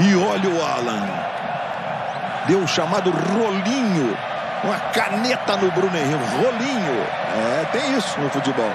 E olha o Alan. Deu um chamado rolinho. Uma caneta no Bruno Henrique. Rolinho. É, tem isso no futebol.